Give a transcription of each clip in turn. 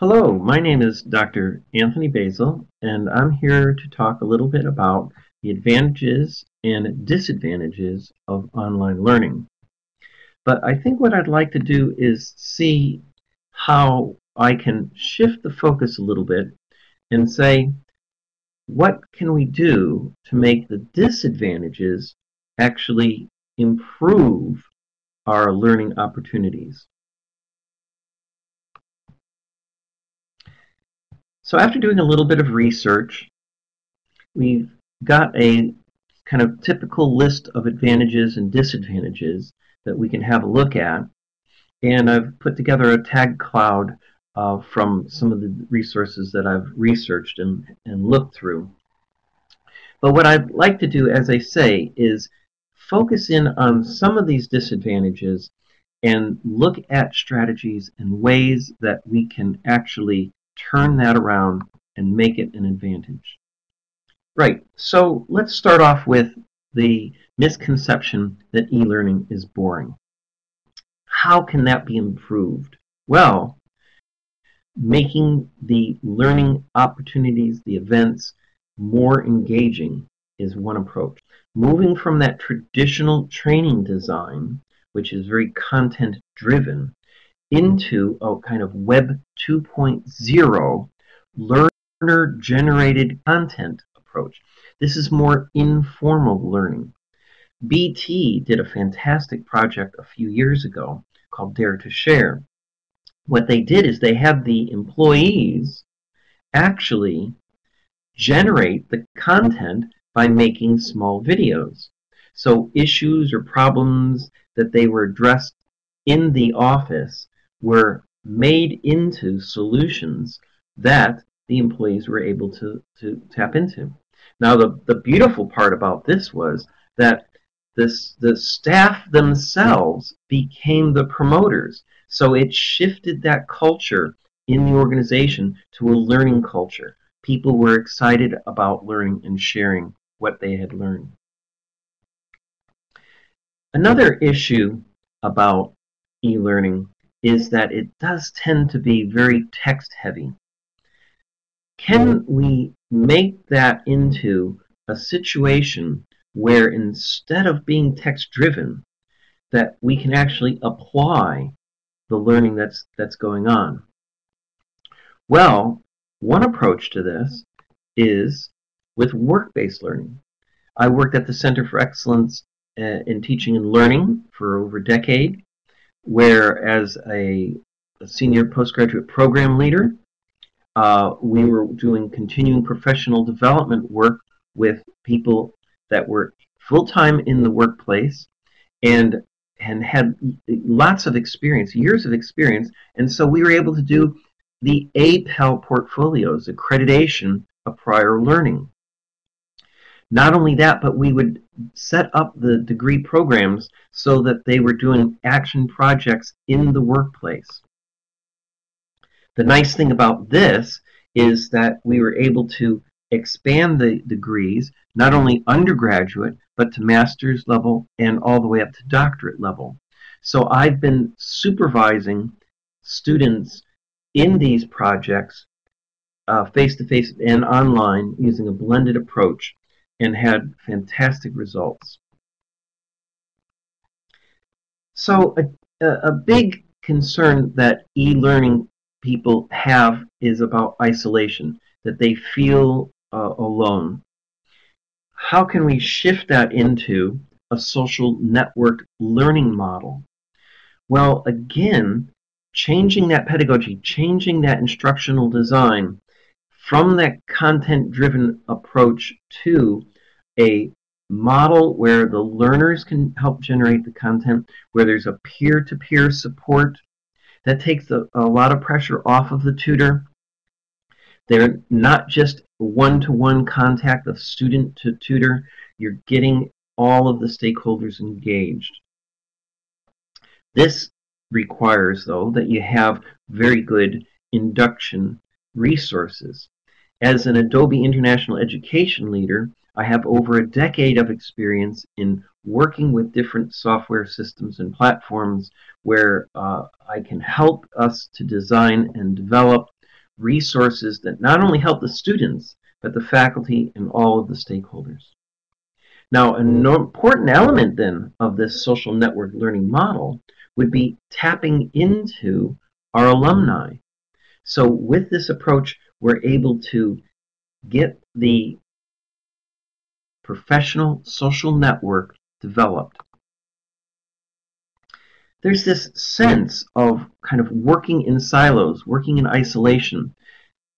Hello, my name is Dr. Anthony Basiel, and I'm here to talk a little bit about the advantages and disadvantages of online learning. But I think what I'd like to do is see how I can shift the focus a little bit and say, what can we do to make the disadvantages actually improve our learning opportunities? So after doing a little bit of research, we've got a kind of typical list of advantages and disadvantages that we can have a look at. And I've put together a tag cloud uh, from some of the resources that I've researched and, and looked through. But what I'd like to do, as I say, is focus in on some of these disadvantages and look at strategies and ways that we can actually turn that around and make it an advantage. Right, so let's start off with the misconception that e-learning is boring. How can that be improved? Well, making the learning opportunities, the events, more engaging is one approach. Moving from that traditional training design, which is very content driven, into a kind of Web 2.0 learner generated content approach. This is more informal learning. BT did a fantastic project a few years ago called Dare to Share. What they did is they had the employees actually generate the content by making small videos. So issues or problems that they were addressed in the office were made into solutions that the employees were able to, to tap into. Now, the, the beautiful part about this was that this, the staff themselves became the promoters. So it shifted that culture in the organization to a learning culture. People were excited about learning and sharing what they had learned. Another issue about e-learning is that it does tend to be very text heavy. Can we make that into a situation where instead of being text driven, that we can actually apply the learning that's that's going on? Well, one approach to this is with work-based learning. I worked at the Center for Excellence uh, in Teaching and Learning for over a decade, where as a, senior postgraduate program leader, uh, we were doing continuing professional development work with people that were full-time in the workplace and and had lots of experience, years of experience, and so we were able to do the APEL portfolios, accreditation of prior learning. Not only that, but we would set up the degree programs so that they were doing action projects in the workplace. The nice thing about this is that we were able to expand the degrees, not only undergraduate, but to master's level and all the way up to doctorate level. So I've been supervising students in these projects uh, face to face and online using a blended approach and had fantastic results. So a, a big concern that e-learning people have is about isolation, that they feel uh, alone. How can we shift that into a social network learning model? Well, again, changing that pedagogy, changing that instructional design from that content-driven approach to a model where the learners can help generate the content, where there's a peer-to-peer support that takes a, a, lot of pressure off of the tutor. They're not just one-to-one -one contact of student to tutor. You're getting all of the stakeholders engaged. This requires, though, that you have very good induction resources. As an Adobe International Education leader, I have over a decade of experience in working with different software systems and platforms where uh, I can help us to design and develop resources that not only help the students, but the faculty and all of the stakeholders. Now, an important element then of this social network learning model would be tapping into our alumni. So with this approach, we're able to get the professional social network developed. There's this sense of kind of working in silos, working in isolation.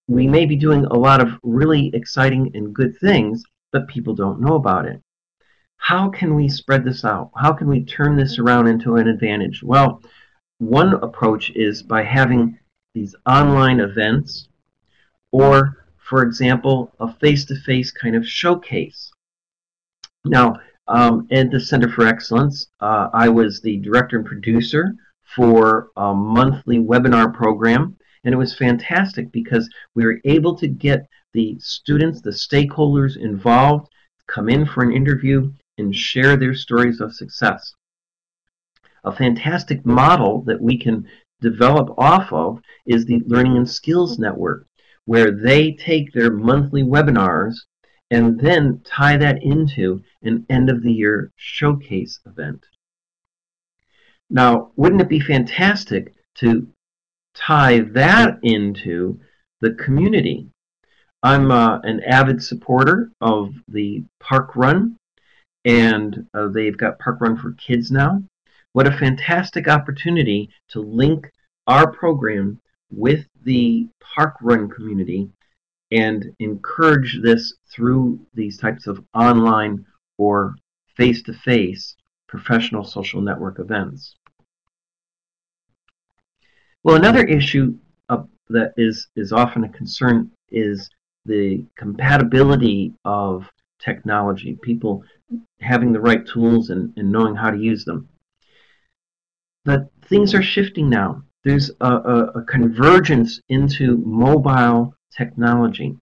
We may be doing a lot of really exciting and good things, but people don't know about it. How can we spread this out? How can we turn this around into an advantage? Well, one approach is by having these online events or, for example, a face-to-face -face kind of showcase. Now, um, at the Center for Excellence, uh, I was the director and producer for a monthly webinar program, and it was fantastic because we were able to get the students, the stakeholders involved, come in for an interview and share their stories of success. A fantastic model that we can develop off of is the Learning and Skills Network, where they take their monthly webinars and then tie that into an end of the year showcase event. Now, wouldn't it be fantastic to tie that into the community? I'm uh, an avid supporter of the Park Run, and uh, they've got Park Run for Kids now. What a fantastic opportunity to link our program with the Park Run community and encourage this through these types of online or face-to-face professional social network events. Well, another issue uh, that is, is often a concern is the compatibility of technology, people having the right tools and, and knowing how to use them. But things are shifting now. There's a, a, a convergence into mobile technology.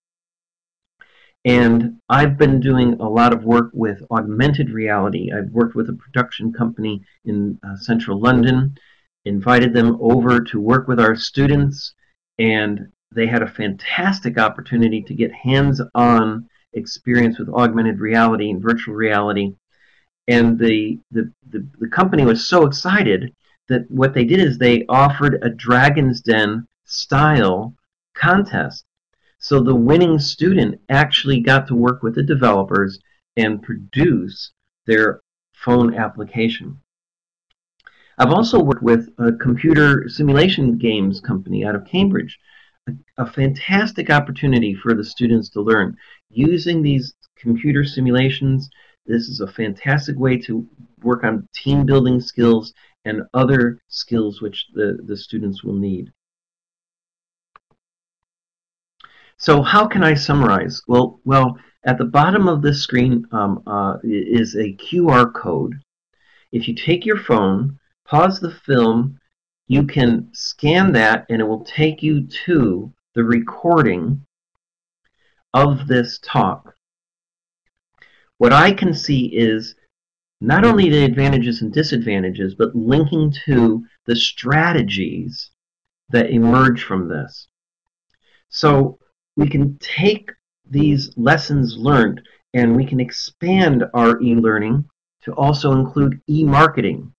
And I've been doing a lot of work with augmented reality. I've worked with a production company in uh, central London, invited them over to work with our students, and they had a fantastic opportunity to get hands-on experience with augmented reality and virtual reality. And the, the, the, the company was so excited that what they did is they offered a Dragon's Den style contest so the winning student actually got to work with the developers and produce their phone application. I've also worked with a computer simulation games company out of Cambridge. A, a fantastic opportunity for the students to learn. Using these computer simulations, this is a fantastic way to work on team building skills and other skills which the, the students will need. So how can I summarize? Well, well, at the bottom of this screen um, uh, is a QR code. If you take your phone, pause the film, you can scan that and it will take you to the recording of this talk. What I can see is not only the advantages and disadvantages, but linking to the strategies that emerge from this. So we can take these lessons learned and we can expand our e-learning to also include e-marketing.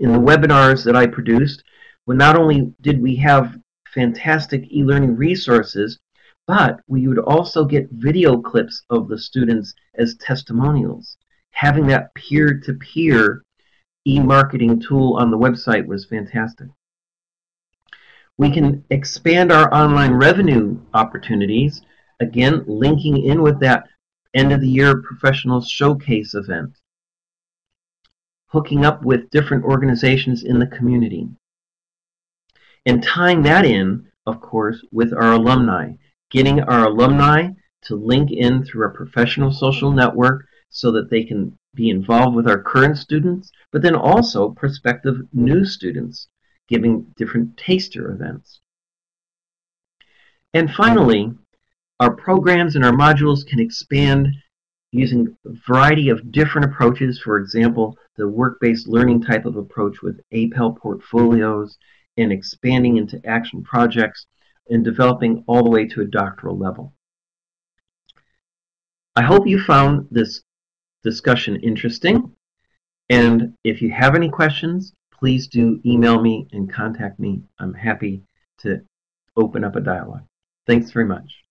In the webinars that I produced, well, not only did we have fantastic e-learning resources, but we would also get video clips of the students as testimonials. Having that peer-to-peer e-marketing tool on the website was fantastic. We can expand our online revenue opportunities, again, linking in with that end of the year professional showcase event, hooking up with different organizations in the community, and tying that in, of course, with our alumni, getting our alumni to link in through a professional social network so that they can be involved with our current students, but then also prospective new students giving different taster events. And finally, our programs and our modules can expand using a variety of different approaches. For example, the work-based learning type of approach with APEL portfolios and expanding into action projects. and developing all the way to a doctoral level. I hope you found this discussion interesting. And if you have any questions, please do email me and contact me. I'm happy to open up a dialogue. Thanks very much.